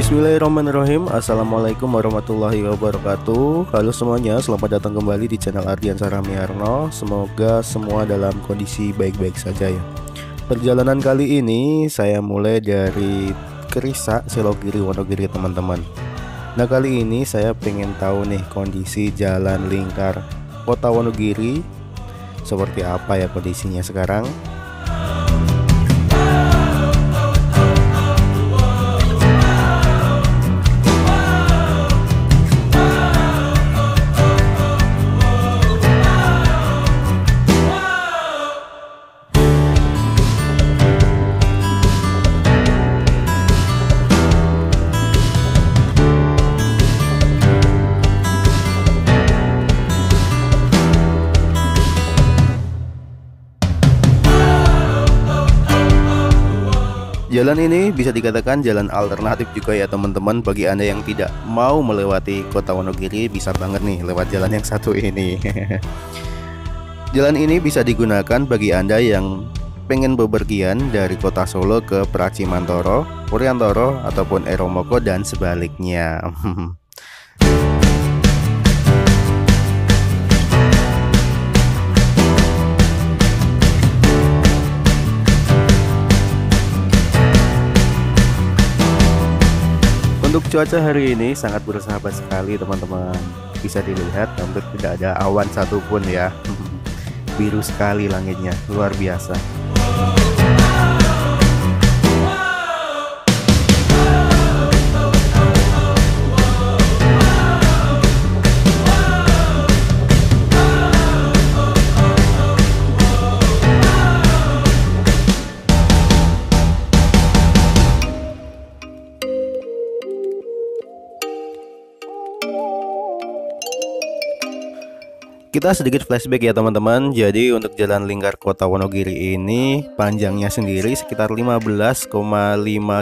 Bismillahirrahmanirrahim. Assalamualaikum warahmatullahi wabarakatuh. Halo semuanya selamat datang kembali di channel Ardian Saramiarno Semoga semua dalam kondisi baik-baik saja ya. Perjalanan kali ini saya mulai dari Kerisa, Selogiri, Wonogiri teman-teman. Nah kali ini saya pengen tahu nih kondisi jalan lingkar kota Wonogiri Seperti apa ya kondisinya sekarang Jalan ini bisa dikatakan jalan alternatif juga ya teman-teman. Bagi anda yang tidak mau melewati kota Wonogiri Bisa banget nih lewat jalan yang satu ini. Jalan ini bisa digunakan bagi anda yang pengen bepergian dari kota Solo ke Pracimantoro, Puriantoro, ataupun Eromoko dan sebaliknya Untuk cuaca hari ini sangat bersahabat sekali teman-teman. Bisa dilihat hampir tidak ada awan satupun ya. Biru sekali langitnya, luar biasa Kita sedikit flashback ya teman-teman. Jadi untuk jalan lingkar kota Wonogiri ini Panjangnya sendiri sekitar 15,5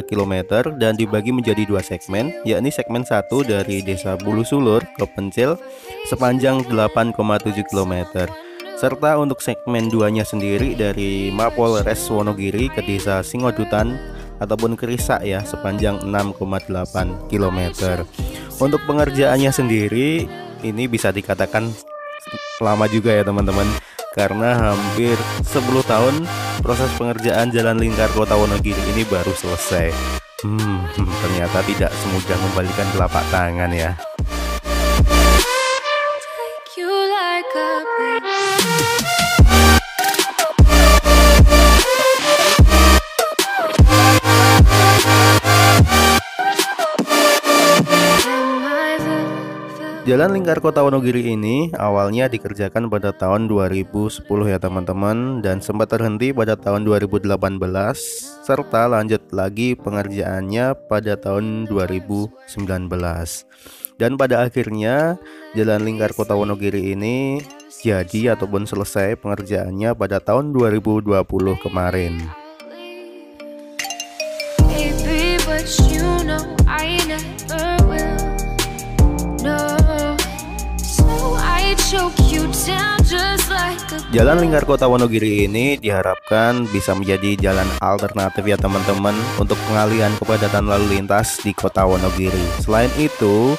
km Dan dibagi menjadi dua segmen Yakni segmen satu dari desa Bulu Sulur ke Pencil Sepanjang 8,7 km Serta untuk segmen duanya sendiri dari Mapol Res Wonogiri ke desa Singodutan Ataupun Kerisa ya sepanjang 6,8 km Untuk pengerjaannya sendiri ini bisa dikatakan lama juga ya teman-teman. Karena hampir 10 tahun proses pengerjaan jalan lingkar kota Wonogiri ini baru selesai. Hmm, ternyata tidak semudah membalikan telapak tangan ya Jalan lingkar kota Wonogiri ini awalnya dikerjakan pada tahun 2010 ya teman-teman dan sempat terhenti pada tahun 2018 serta lanjut lagi pengerjaannya pada tahun 2019 dan pada akhirnya jalan lingkar kota Wonogiri ini jadi ataupun selesai pengerjaannya pada tahun 2020 kemarin. Baby, Jalan lingkar kota Wonogiri ini diharapkan bisa menjadi jalan alternatif ya teman-teman untuk pengalihan kepadatan lalu lintas di kota Wonogiri. Selain itu,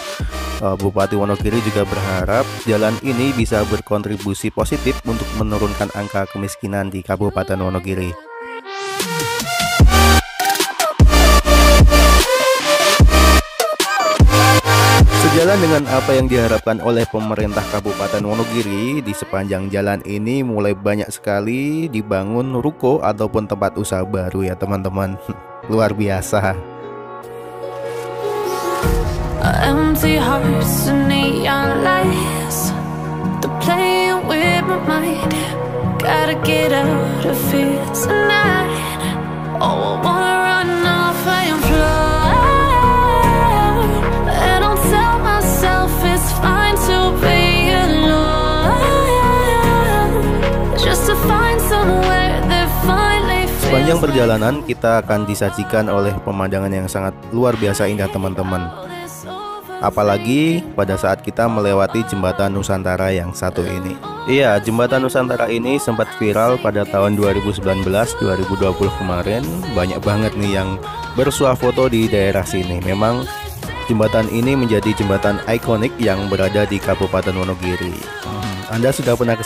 eh, Bupati Wonogiri juga berharap jalan ini bisa berkontribusi positif untuk menurunkan angka kemiskinan di Kabupaten Wonogiri. Sejalan dengan apa yang diharapkan oleh pemerintah Kabupaten Wonogiri, di sepanjang jalan ini mulai banyak sekali dibangun ruko ataupun tempat usaha baru ya teman-teman. Luar biasa. Gotta get out of here tonight Oh, I wanna run off Sepanjang perjalanan kita akan disajikan oleh pemandangan yang sangat luar biasa indah teman-teman. Apalagi pada saat kita melewati jembatan Nusantara yang satu ini. Iya, jembatan Nusantara ini sempat viral pada tahun 2019-2020 kemarin. Banyak banget nih yang bersuah foto di daerah sini. Memang Jembatan ini menjadi jembatan ikonik yang berada di Kabupaten Wonogiri. Anda sudah pernah ke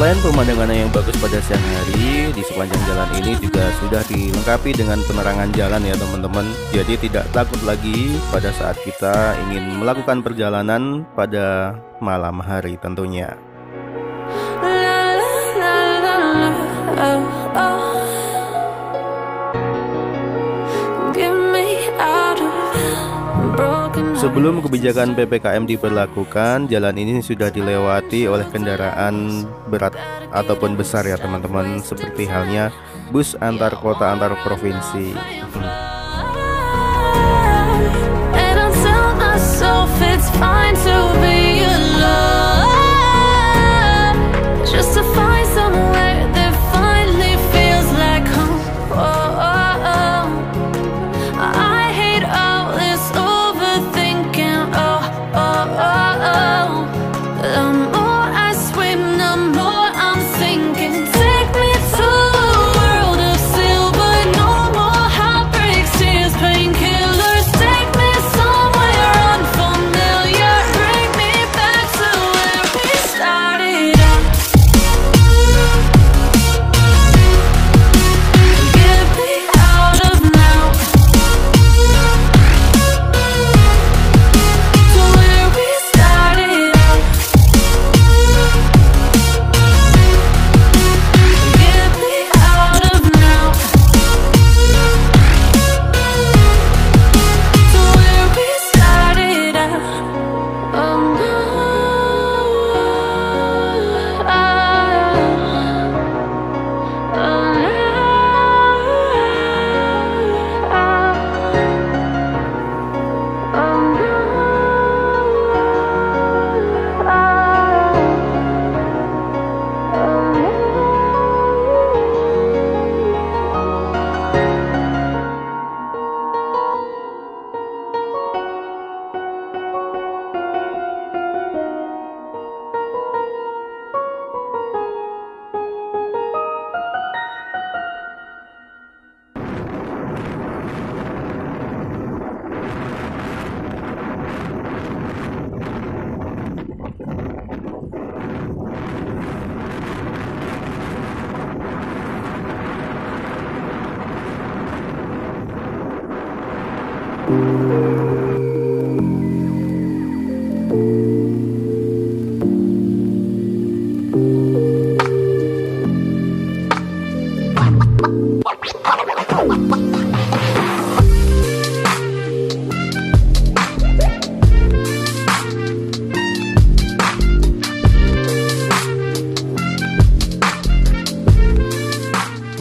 Selain pemandangannya yang bagus pada siang hari, di sepanjang jalan ini juga sudah dilengkapi dengan penerangan jalan ya teman-teman. Jadi tidak takut lagi pada saat kita ingin melakukan perjalanan pada malam hari tentunya. Sebelum kebijakan PPKM diberlakukan, jalan ini sudah dilewati oleh kendaraan berat ataupun besar ya teman-teman, seperti halnya bus antar kota antar provinsi.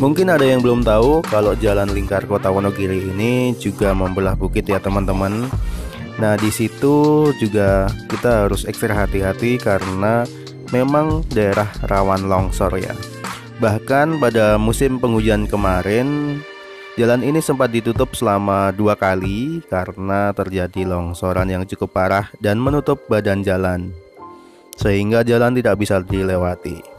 Mungkin ada yang belum tahu kalau jalan lingkar kota Wonogiri ini juga membelah bukit ya teman-teman. Nah di situ juga kita harus ekstra hati-hati karena memang daerah rawan longsor ya. Bahkan pada musim penghujan kemarin Jalan ini sempat ditutup selama dua kali karena terjadi longsoran yang cukup parah dan menutup badan jalan, sehingga jalan tidak bisa dilewati.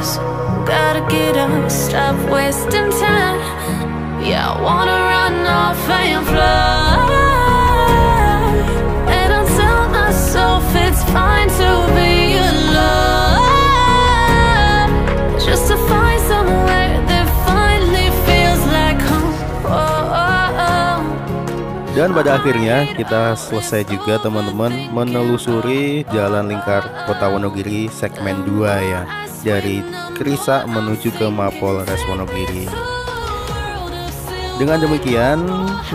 lies. Gotta get up, stop wasting time. Yeah, I wanna run off and fly. And I'll tell myself it's fine to be alone. Just to find somewhere that finally feels like home. Oh, oh, oh. Dan pada akhirnya kita selesai juga teman-teman menelusuri jalan lingkar kota Wonogiri segmen 2 ya Dari Krisa menuju ke Mapolres Wonogiri. Dengan demikian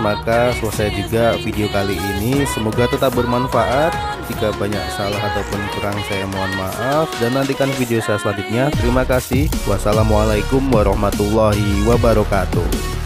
maka selesai juga video kali ini. Semoga tetap bermanfaat. Jika banyak salah ataupun kurang saya mohon maaf. Dan nantikan video saya selanjutnya. Terima kasih. Wassalamualaikum warahmatullahi wabarakatuh